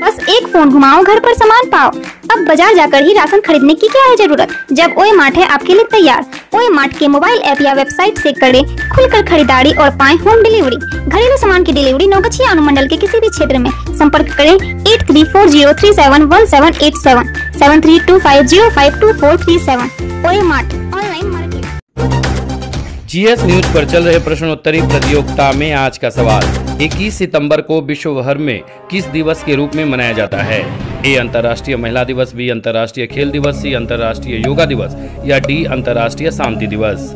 बस एक फ़ोन घुमाओ, घर पर सामान पाओ। अब बाज़ार जाकर ही राशन खरीदने की क्या है ज़रूरत? जब ओए मार्ट है आपके लिए तैयार। ओए मार्ट के मोबाइल ऐप या वेबसाइट से करें खुलकर खरीदारी और पाए होम डिलीवरी घरेलू सामान की डिलीवरी नौगछिया अनुमंडल के किसी भी क्षेत्र में। संपर्क करें eight three four zero three seven one seven eight seven seven three two five zero five two four three seven ओए mart online market GS news पर चल रहे प्रश्नोत्तरी प्रतियोगिता में आज का सवाल 21 सितंबर को विश्व भर में किस दिवस के रूप में मनाया जाता है? ए अंतर्राष्ट्रीय महिला दिवस, बी अंतर्राष्ट्रीय खेल दिवस, सी अंतर्राष्ट्रीय योगा दिवस, या डी अंतर्राष्ट्रीय शांति दिवस?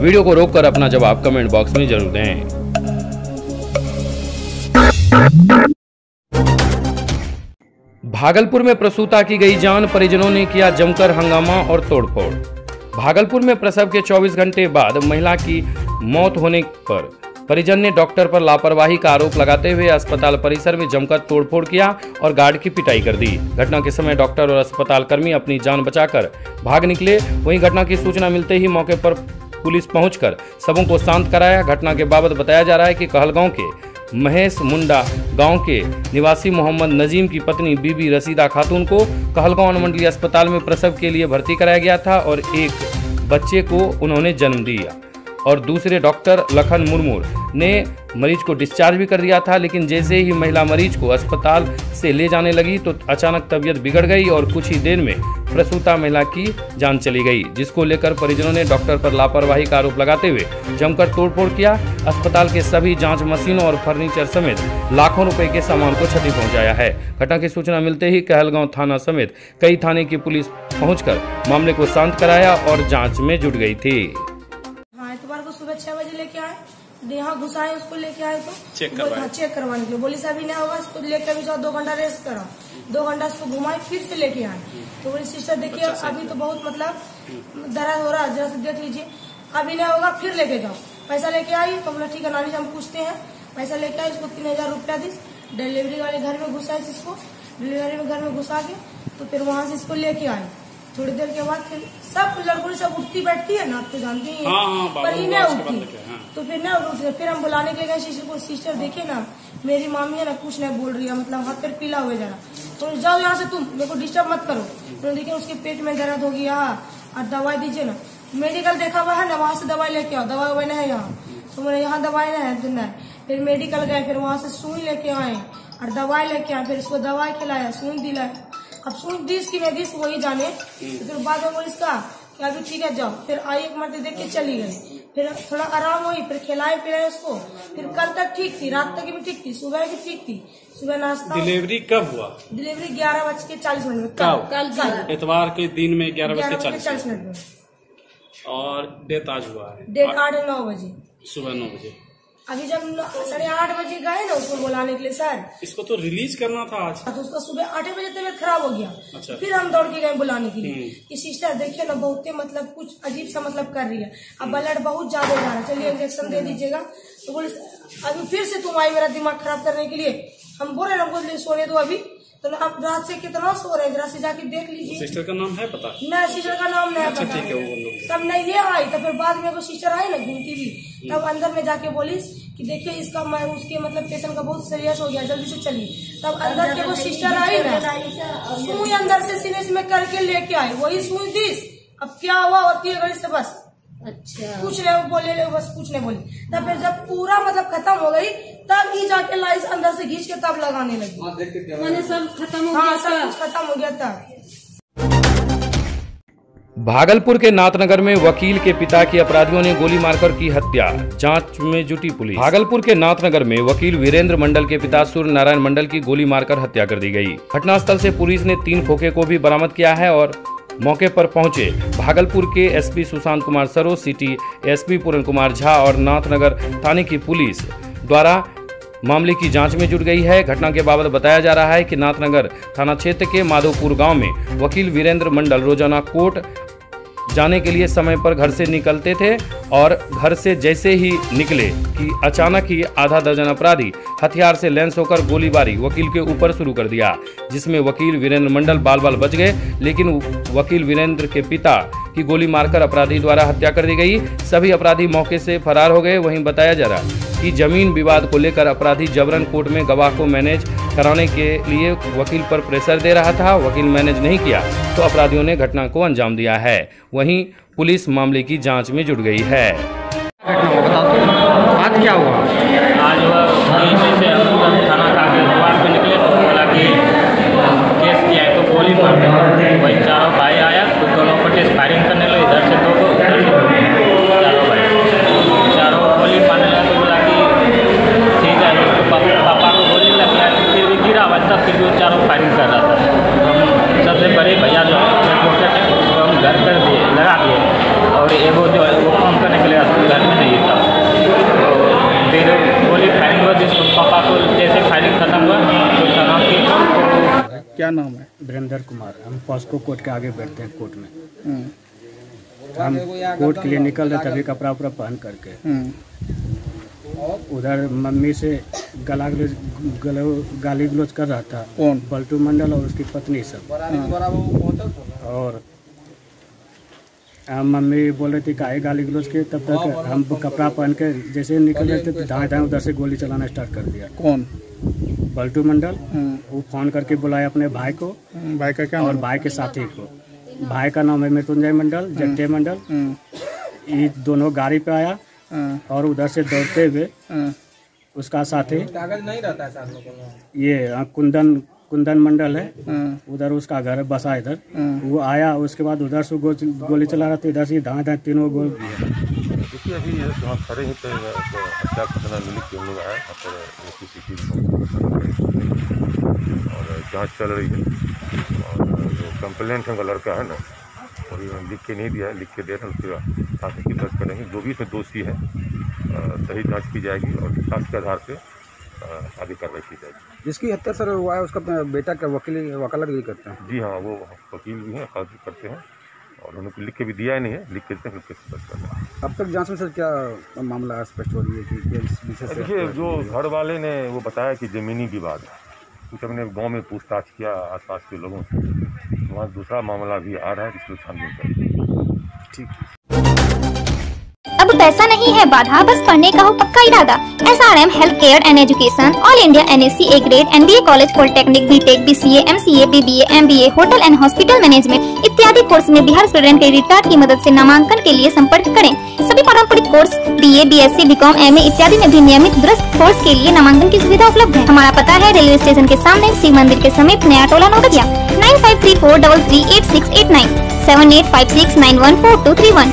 वीडियो को रोककर अपना जवाब कमेंट बॉक्स में ज़रूर दें। भागलपुर में प्रसूता की गई जान, परिजनों ने किया जमकर हंगामा और तोड़फोड़। भागलपुर में प्रसव के 24 घंटे बाद महिला की मौत होने पर परिजन ने डॉक्टर पर लापरवाही का आरोप लगाते हुए अस्पताल परिसर में जमकर तोड़फोड़ किया और गार्ड की पिटाई कर दी। घटना के समय डॉक्टर और अस्पताल कर्मी अपनी जान बचाकर भाग निकले। वहीं घटना की सूचना मिलते ही मौके पर पुलिस पहुंचकर सबों को शांत कराया। घटना के बाबत बताया जा रहा है कि कहलगांव के महेश मुंडा गाँव के निवासी मोहम्मद नजीम की पत्नी बीबी रसीदा खातून को कहलगांव अनुमंडलीय अस्पताल में प्रसव के लिए भर्ती कराया गया था और एक बच्चे को उन्होंने जन्म दिया। और दूसरे डॉक्टर लखन मुर्मू ने मरीज़ को डिस्चार्ज भी कर दिया था, लेकिन जैसे ही महिला मरीज़ को अस्पताल से ले जाने लगी तो अचानक तबीयत बिगड़ गई और कुछ ही देर में प्रसूता महिला की जान चली गई जिसको लेकर परिजनों ने डॉक्टर पर लापरवाही का आरोप लगाते हुए जमकर तोड़फोड़ किया। अस्पताल के सभी जाँच मशीनों और फर्नीचर समेत लाखों रुपए के सामान को क्षति पहुँचाया है। घटना की सूचना मिलते ही कहलगांव थाना समेत कई थाने की पुलिस पहुंचकर मामले को शांत कराया और जाँच में जुट गई थी। हाँ इतवार को सुबह छह बजे लेके आए। यहाँ घुसाए उसको लेके आए तो चेक। हाँ, करवाने के लिए। बोली साहब नहीं होगा इसको लेके भी जाओ दो घंटा रेस्ट करो। दो घंटा इसको घुमाए फिर से लेके आए। तो बोले सिस्टर देखिए अच्छा, अभी तो बहुत मतलब दर्द हो रहा है जरा से देख लीजिए। अभी नहीं होगा फिर लेके जाओ। पैसा लेके आई तो बोला ठीक है नानी हम पूछते हैं। पैसा लेके आई इसको तीन हज़ार रुपया दी डिलीवरी वाले घर में घुसाए इसको। डिलीवरी में घर में घुसा के तो फिर वहाँ से इसको लेके आए। थोड़ी देर के बाद फिर सब लड़कों सब उठती बैठती है ना आप तो जानती ही हैं। हाँ, हाँ, पर उसके बाद उठती। हाँ। तो फिर ना उठ। फिर हम बुलाने के लिए गए सिस्टर को सिस्टर देखिए ना मेरी मामी है ना कुछ नहीं बोल रही है मतलब हाथ पैर पीला हुआ जरा। तो जाओ यहाँ से तुम, मेरे को डिस्टर्ब मत करो। तो देखिए उसके पेट में दर्द हो गया। और दवाई दीजिए ना। मेडिकल देखा हुआ है ना, वहाँ से दवाई लेके आओ। दवाई ववाई नहीं है यहाँ। तो बोले, यहाँ दवाई नहीं है तो फिर मेडिकल गए, फिर वहाँ से सुई लेके आए और दवाई लेके आए। फिर उसको दवाई खिलाया सुई दिलाया अब सुई दिस की नहीं दिस वही जाने। तो फिर बाद में बोली इसका, कि अभी ठीक है, जाओ। फिर आई एक मरते देख के चली गई। फिर थोड़ा आराम हुई फिर खिलाए पिलाए उसको। फिर कल तक ठीक थी रात तक भी ठीक थी सुबह भी ठीक थी। सुबह नाश्ता डिलीवरी कब हुआ? डिलीवरी ग्यारह बज के चालीस मिनट में। कल कल कल। इतवार के दिन में ग्यारह बज के चालीस चालीस मिनट में। और डेट आज हुआ है? डेट आठ नौ बजे। सुबह नौ बजे। अभी जब साढ़े आठ बजे गए ना उसको बुलाने के लिए सर। इसको तो रिलीज़ करना था आज? तो उसका सुबह आठ बजे तबियत खराब हो गया। अच्छा। फिर हम दौड़ के गए बुलाने के लिए। हम्म। कि सिस्टर देखिए ना बहुत मतलब कुछ अजीब सा मतलब कर रही है। अब ब्लड बहुत ज़्यादा जा रहा है। चलिए इंजेक्शन दे दीजिएगा। तो बोले अभी फिर से तुम आई मेरा दिमाग खराब करने के लिए। हम बोले ना बोले सोने दो अभी। तो आप रात से कितना सो रहे हैं? जरा से जाके देख लीजिए। सिस्टर का नाम है पता? न सिस्टर का नाम नहीं अच्छा, पता ठीक है, वो तब नहीं ये आई तो फिर बाद में वो सिस्टर आई ना घूमती भी। तब अंदर में जाके बोली कि देखिए इसका मैं उसके मतलब पेशेंट का बहुत सीरियस हो गया जल्दी से चलिए। तब अंदर से वो सिस्टर आई ना सुई अंदर से सीने में करके लेके आई वही सुई दिस अब क्या हुआ होती है घड़ी से बस। अच्छा। कुछ नहीं बोले बस कुछ नहीं बोली। तब फिर जब पूरा मतलब खत्म हो गई तब ही जाके लाइस अंदर से खींच के तब लगाने लगी। मैंने सब खत्म हो हाँ गया सब कुछ खत्म हो गया तब भागलपुर के नाथनगर में वकील के पिता की अपराधियों ने गोली मारकर की हत्या जाँच में जुटी पुलिस। भागलपुर के नाथनगर में वकील वीरेंद्र मंडल के पिता सूर्य नारायण मंडल की गोली मारकर हत्या कर दी गई। घटनास्थल से पुलिस ने तीन खोखे को भी बरामद किया है और मौके पर पहुँचे भागलपुर के एसपी सुशांत कुमार सरो सिटी एसपी पूरन कुमार झा और नाथनगर थाने की पुलिस। द्वारा मामले की जाँच में जुट गई है। घटना के बाबत बताया जा रहा है कि नाथनगर थाना क्षेत्र के माधोपुर गाँव में वकील वीरेंद्र मंडल रोज़ाना कोर्ट जाने के लिए समय पर घर से निकलते थे और घर से जैसे ही निकले कि अचानक ही आधा दर्जन अपराधी हथियार से लैंस होकर गोलीबारी वकील के ऊपर शुरू कर दिया, जिसमें वकील वीरेंद्र मंडल बाल बाल बच गए। लेकिन वकील वीरेंद्र के पिता की गोली मारकर अपराधी द्वारा हत्या कर दी गई। सभी अपराधी मौके से फरार हो गए। वहीं बताया जा रहा कि ज़मीन विवाद को लेकर अपराधी जबरन कोर्ट में गवाह को मैनेज कराने के लिए वकील पर प्रेशर दे रहा था वकील मैनेज नहीं किया तो अपराधियों ने घटना को अंजाम दिया है। वहीं पुलिस मामले की जाँच में जुट गई है। आज क्या हुआ? आज खाना खा के निकले तो बोला कि केस किया है तो गोली मार वही चारों भाई हुआ तब फिर भी वो चारों फायरिंग कर रहा था। हम सबसे बड़े भैया जो एडवोकेट है उसको हम घर कर दिए लगा दिए। और एगो जो है वो काम करने के लिए घर में नहीं था। तो फिर गोली फायरिंग हुआ जिसको पापा को जैसे फायरिंग खत्म हुआ तो सलाम की क्या नाम है? वीरेंद्र कुमार। हम पॉस्को कोर्ट के आगे बैठते हैं कोर्ट में। हम कोर्ट के लिए निकल रहे तभी कपड़ा उपड़ा पहन करके। उधर मम्मी से गला गलोच गलो- गाली गलोच कर रहा था। कौन? पलटू मंडल और उसकी पत्नी सब। और हम मम्मी बोल रही थी काहे गाली गलोच के तब तक हम कपड़ा पहन के जैसे ही निकल रहे थे तो धाए धाए उधर से गोली चलाना स्टार्ट कर दिया। कौन? पलटू मंडल वो फ़ोन करके बुलाया अपने भाई को। भाई का क्या और भाई के साथी को। भाई का नाम है मृत्युंजय मंडल जट्टे मंडल। ये दोनों गाड़ी पे आया। और उधर से दौड़ते हुए हम्म, उसका साथी। ये हाँ, कुंदन कुंदन मंडल है। उधर उसका घर है बसा इधर। वो आया उसके बाद उधर से गोली चला रहा था इधर से धाए धाए तीनों गोल। देखिए अभी खड़े ही तो हत्या घटना मिली कि हम लोग आए और फिर जाँच चल रही है। और जो कंप्लेंट है लड़का है ना वही हम लिख के नहीं दिया है लिख के दे रहे हैं उसके प्राथमिकी दर्ज करेंगे जो भी इसमें दोषी है सही जाँच की जाएगी और जाँच के आधार पे अ, आगे कार्रवाई की जाएगी। जिसकी हत्या सर हुआ है उसका बेटा का वकील वकालत भी करते हैं। जी हाँ वो वकील भी हैं कागज़ करते हैं और उन्होंने लिख के भी दिया ही नहीं है लिख के देते हैं अब तक जाँच में सर क्या मामला स्पष्ट हो रही है कि देखिए जो घर वाले ने वो बताया कि ज़मीनी विवाद है कुछ हमने गाँव में पूछताछ किया आसपास के लोगों से। वहाँ दूसरा मामला भी आ रहा है जिसको छानबीन करेंगे अब पैसा नहीं है, बाधा, बस पढ़ने का हो पक्का इरादा। S R M health care and education, all India N S C A grade, N B A college, polytechnic B tech B C M C A B B M B A, hotel and hospital management, इत्यादि course में Bihar student credit card की मदद से नामांकन के लिए संपर्क करें। सभी पारंपरिक course B A B S C B com M A इत्यादि में भी नियमित दुरुस्त कोर्स के लिए नामांकन की सुविधा उपलब्ध है। हमारा पता है रेलवे स्टेशन के सामने शिव मंदिर के समीप Naya Tola Naugachia nine five three four double three eight six eight nine, seven eight five six nine one four two three one.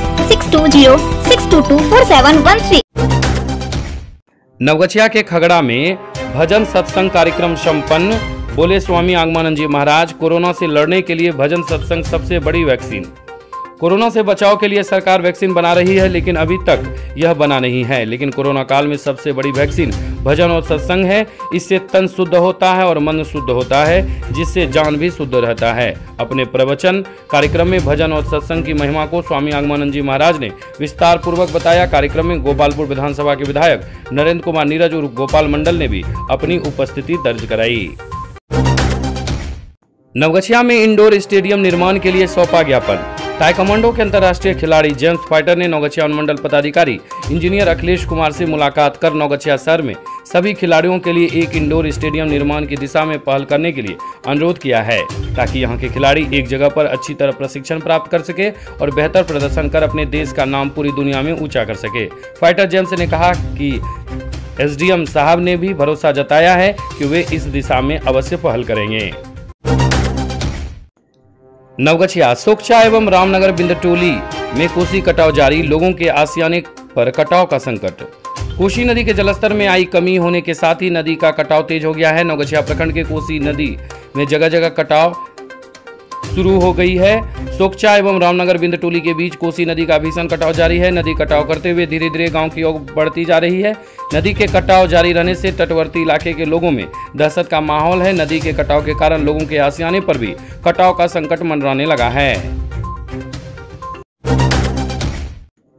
Naugachia के खगड़ा में भजन सत्संग कार्यक्रम संपन्न। बोले स्वामी आगमानंद जी महाराज, कोरोना से लड़ने के लिए भजन सत्संग सबसे बड़ी वैक्सीन। कोरोना से बचाव के लिए सरकार वैक्सीन बना रही है, लेकिन अभी तक यह बना नहीं है। लेकिन कोरोना काल में सबसे बड़ी वैक्सीन भजन और सत्संग है। इससे तन शुद्ध होता है और मन शुद्ध होता है, जिससे जान भी शुद्ध रहता है। अपने प्रवचन कार्यक्रम में भजन और सत्संग की महिमा को स्वामी आगमानंद जी महाराज ने विस्तार पूर्वक बताया। कार्यक्रम में गोपालपुर विधानसभा के विधायक नरेंद्र कुमार नीरज और गोपाल मंडल ने भी अपनी उपस्थिति दर्ज कराई। नवगछिया में इंडोर स्टेडियम निर्माण के लिए सौंपा ज्ञापन ताइकमांडो के अंतर्राष्ट्रीय खिलाड़ी जेम्स फाइटर ने नौगछिया अनुमंडल पदाधिकारी इंजीनियर अखिलेश कुमार से मुलाकात कर नौगछिया शहर में सभी खिलाड़ियों के लिए एक इंडोर स्टेडियम निर्माण की दिशा में पहल करने के लिए अनुरोध किया है, ताकि यहाँ के खिलाड़ी एक जगह पर अच्छी तरह प्रशिक्षण प्राप्त कर सके और बेहतर प्रदर्शन कर अपने देश का नाम पूरी दुनिया में ऊँचा कर सके। फाइटर जेम्स ने कहा कि एसडीएम साहब ने भी भरोसा जताया है कि वे इस दिशा में अवश्य पहल करेंगे। नवगछिया सोखचा एवं रामनगर बिंदटोली में कोसी कटाव जारी, लोगों के आसियाने पर कटाव का संकट। कोसी नदी के जलस्तर में आई कमी होने के साथ ही नदी का कटाव तेज हो गया है। नवगछिया प्रखंड के कोसी नदी में जगह जगह कटाव शुरू हो गई है। सोकचा एवं रामनगर बिंद टोली के बीच कोसी नदी का भीषण कटाव जारी है। नदी कटाव करते हुए धीरे धीरे गाँव की ओर बढ़ती जा रही है। नदी के कटाव जारी रहने से तटवर्ती इलाके के लोगों में दहशत का माहौल है। नदी के कटाव के कारण लोगों के आसियाने पर भी कटाव का संकट मंडराने लगा है।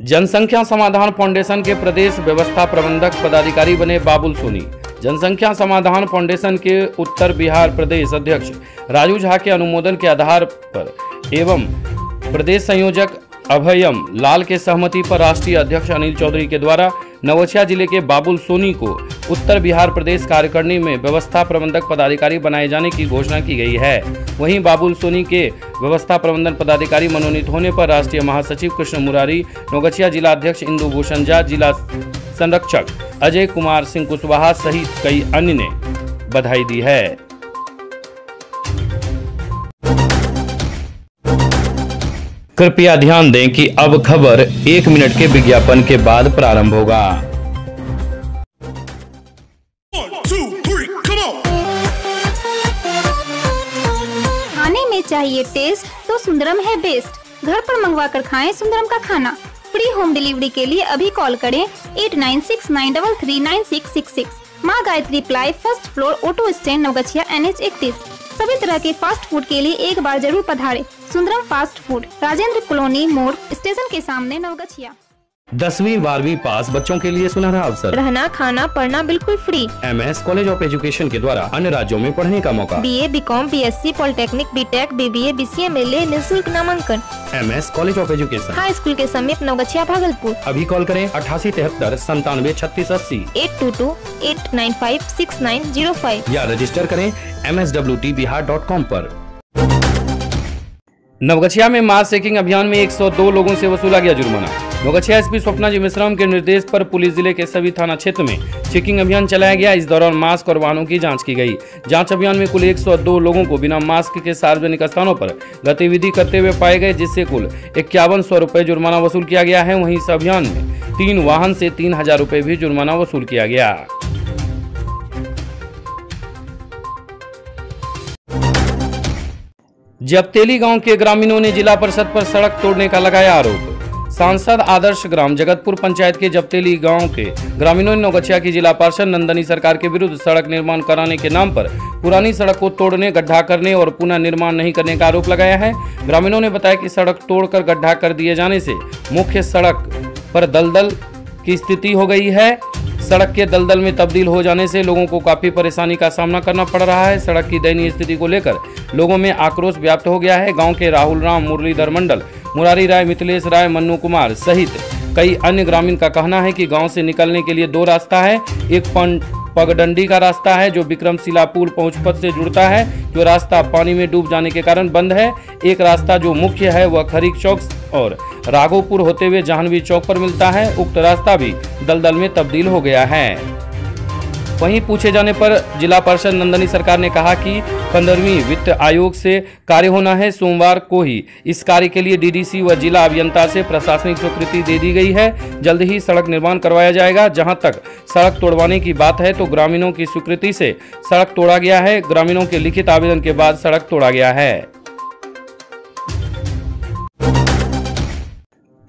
जनसंख्या समाधान फाउंडेशन के प्रदेश व्यवस्था प्रबंधक पदाधिकारी बने बाबुल सोनी। जनसंख्या समाधान फाउंडेशन के उत्तर बिहार प्रदेश अध्यक्ष राजू झा के अनुमोदन के आधार पर एवं प्रदेश संयोजक अभयम लाल के सहमति पर राष्ट्रीय अध्यक्ष अनिल चौधरी के द्वारा नवछिया ज़िले के बाबुल सोनी को उत्तर बिहार प्रदेश कार्यकारिणी में व्यवस्था प्रबंधक पदाधिकारी बनाए जाने की घोषणा की गई है। वहीं बाबुल सोनी के व्यवस्था प्रबंधन पदाधिकारी मनोनीत होने पर राष्ट्रीय महासचिव कृष्ण मुरारी नवगछिया जिला अध्यक्ष इंदु भूषण झा, जिला संरक्षक अजय कुमार सिंह कुशवाहा सहित कई अन्य ने बधाई दी है। कृपया ध्यान दें कि अब खबर एक मिनट के विज्ञापन के बाद प्रारंभ होगा। खाने में चाहिए टेस्ट तो सुंदरम है बेस्ट घर पर मंगवा कर खाएँ सुंदरम का खाना। फ्री होम डिलीवरी के लिए अभी कॉल करें eight nine six nine double three nine six six six Maa Gayatri ply first floor auto stand Naugachia N H इकतीस। सभी तरह के फास्ट फ़ूड के लिए एक बार ज़रूर पधारे। Sundaram fast food Rajendra colony मोड़ स्टेशन के सामने नवगछिया। दसवीं बारहवीं पास बच्चों के लिए सुनहरा अवसर। रहना खाना पढ़ना बिल्कुल free M S college of education के द्वारा अन्य राज्यों में पढ़ने का मौका। B A B com B S C polytechnic B tech B B A B C M L A निःशुल्क नामांकन। M S college of education high school के समीप नवगछिया भागलपुर। अभी कॉल करें अठासी तिहत्तर संतानवे छत्तीस अस्सी। Eight two two eight nine five six nine zero five या रजिस्टर करें M S W T Bihar dot com पर। नवगछिया में मास चेकिंग अभियान में 102 लोगों से वसूला गया जुर्माना। नवगछिया एसपी स्वप्ना जी मिश्राम के निर्देश पर पुलिस ज़िले के सभी थाना क्षेत्र में चेकिंग अभियान चलाया गया। इस दौरान मास्क और वाहनों की जाँच की गई। जाँच अभियान में कुल 102 लोगों को बिना मास्क के सार्वजनिक स्थानों पर गतिविधि करते हुए पाए गए, जिससे कुल इक्यावन सौ रूपए जुर्माना वसूल किया गया है। वहीं इस अभियान में तीन वाहन से तीन हज़ार भी जुर्माना वसूल किया गया। जबतेली गाँव के ग्रामीणों ने जिला परिषद पर सड़क तोड़ने का लगाया आरोप। सांसद आदर्श ग्राम, जगतपुर पंचायत के जबतेली गाँव के ग्रामीणों ने नौगछिया की जिला पार्षद नंदनी सरकार के विरुद्ध सड़क निर्माण कराने के नाम पर पुरानी सड़क को तोड़ने, गड्ढा करने और पुनः निर्माण नहीं करने का आरोप लगाया है। ग्रामीणों ने बताया कि सड़क तोड़कर गड्ढा कर दिए जाने से मुख्य सड़क पर दलदल की स्थिति हो गई है। सड़क के दलदल में तब्दील हो जाने से लोगों को काफ़ी परेशानी का सामना करना पड़ रहा है। सड़क की दयनीय स्थिति को लेकर लोगों में आक्रोश व्याप्त हो गया है। गाँव के राहुल राम, मुरलीधर मंडल, मुरारी राय, मिथिलेश राय, मन्नू कुमार सहित कई अन्य ग्रामीण का कहना है कि गाँव से निकलने के लिए दो रास्ता है। एक पन पगडंडी का रास्ता है, जो विक्रमशिला पुल पहुँच पथ से जुड़ता है, जो रास्ता पानी में डूब जाने के कारण बंद है। एक रास्ता जो मुख्य है, वह खरीक चौक और राघोपुर होते हुए जाह्नवी चौक पर मिलता है। उक्त रास्ता भी दलदल में तब्दील हो गया है। वहीं पूछे जाने पर जिला परिषद नंदनी सरकार ने कहा कि पंद्रहवीं वित्त आयोग से कार्य होना है, सोमवार को ही। इस कार्य के लिए डीडीसी व जिला अभियंता से प्रशासनिक स्वीकृति दे दी गई है। जल्द ही सड़क निर्माण करवाया जाएगा। जहाँ तक सड़क तोड़वाने की बात है तो ग्रामीणों की स्वीकृति से सड़क तोड़ा गया है। ग्रामीणों के लिखित आवेदन के बाद सड़क तोड़ा गया है।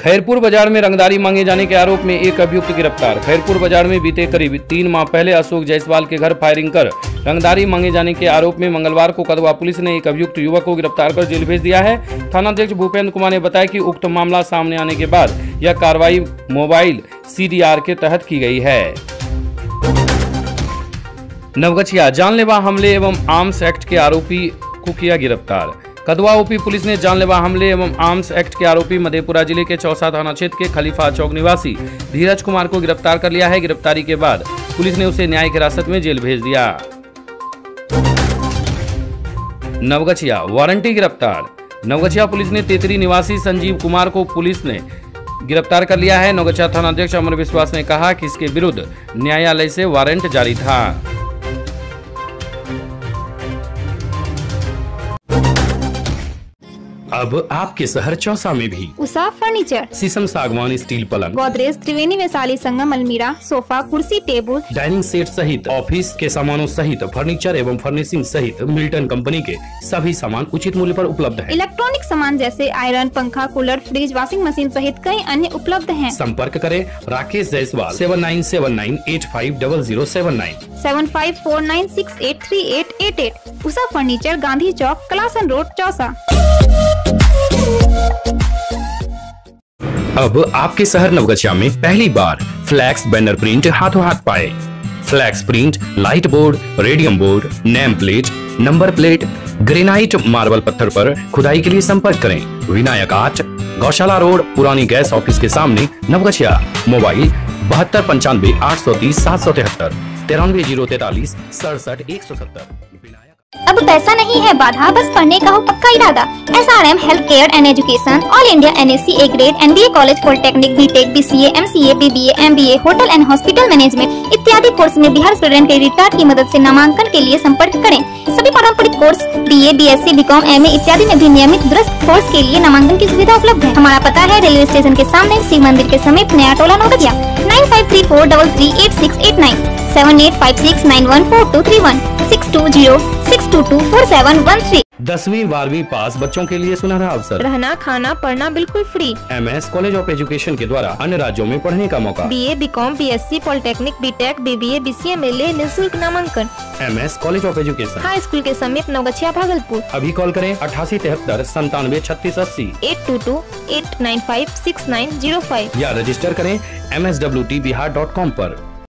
खैरपुर बाज़ार में रंगदारी मांगे जाने के आरोप में एक अभियुक्त गिरफ़्तार। खैरपुर बाज़ार में बीते करीब तीन माह पहले अशोक जायसवाल के घर फायरिंग कर रंगदारी मांगे जाने के आरोप में मंगलवार को कदवा पुलिस ने एक अभियुक्त युवक को गिरफ़्तार कर जेल भेज दिया है। थानाध्यक्ष भूपेंद्र कुमार ने बताया कि उक्त मामला सामने आने के बाद यह कार्रवाई मोबाइल सीडीआर के तहत की गई है। नवगछिया, जानलेवा हमले एवं आर्म्स एक्ट के आरोपी को किया गिरफ़्तार। कदवा ओपी पुलिस ने जानलेवा हमले एवं आर्म्स एक्ट के आरोपी मधेपुरा ज़िले के चौसा थाना क्षेत्र के खलीफा चौक निवासी धीरज कुमार को गिरफ़्तार कर लिया है। गिरफ्तारी के बाद पुलिस ने उसे न्यायिक हिरासत में जेल भेज दिया। नवगछिया, वारंटी गिरफ़्तार। नवगछिया पुलिस ने तेतरी निवासी संजीव कुमार को पुलिस ने गिरफ़्तार कर लिया है। नवगछिया थाना अध्यक्ष अमर विश्वास ने कहा कि इसके विरुद्ध न्यायालय से वारंट जारी था। अब आपके शहर चौसा में भी। उषा फर्नीचर। शीशम सागवान स्टील पलंग। गोदरेज त्रिवेणी वैशाली संगम अलमीरा सोफा कुर्सी टेबल। डाइनिंग सेट सहित ऑफ़िस के सामानों सहित फर्नीचर एवं फर्निशिंग सहित मिल्टन कंपनी के सभी सामान उचित मूल्य पर उपलब्ध है। इलेक्ट्रॉनिक सामान जैसे आयरन पंखा कूलर फ्रिज वॉशिंग मशीन सहित कई अन्य उपलब्ध है। संपर्क करें Rakesh Jaiswal seven nine seven nine eight five double zero seven nine seven five four nine six eight three eight eight eight Usha furniture Gandhi Chowk Kalasan road Chausa. अब आपके शहर नवगछिया में पहली बार फ्लैक्स बैनर प्रिंट हाथों हाथ पाए। Flex print, light board, radium board, name plate, number plate, granite marble पत्थर पर खुदाई के लिए संपर्क करें। विनायक आर्ट गौशाला रोड, पुरानी गैस ऑफ़िस के सामने नवगछिया। मोबाइल बहत्तर पंचानवे आठ सौ तीस सात सौ तिहत्तर, तिरानवे ज़ीरो तैतालीस सड़सठ एक सौ सत्तर। अब पैसा नहीं है बाधा बस पढ़ने का हो पक्का इरादा S R M health care and education all India N S C A grade N B A college polytechnic B tech B C M C A B B M B A hotel and hospital management इत्यादि course में Bihar student credit card की मदद से नामांकन के लिए संपर्क करें सभी पारंपरिक course B A B S C B com M A इत्यादि में भी नियमित दुरुस्त कोर्स के लिए नामांकन की सुविधा उपलब्ध है हमारा पता है रेलवे स्टेशन के सामने शिव मंदिर के समीप Naya Tola Naugachia nine five three four double three eight six eight nine seven eight five six nine one four two three one six two zero six two two four seven one three दसवीं बारहवीं पास बच्चों के लिए सुनहरा अवसर। रहना खाना पढ़ना बिल्कुल free M S college of education के द्वारा अन्य राज्यों में पढ़ने का मौका। B A B com B S C polytechnic B tech B B A B C M L A निःशुल्क नामांकन M S college of education high school के समीप नवगछिया भागलपुर। अभी कॉल करें अठासी तिहत्तर संतानवे छत्तीस अस्सी। Eight two two eight nine five six nine zero five या रजिस्टर करें M S W T Bihar dot com आरोप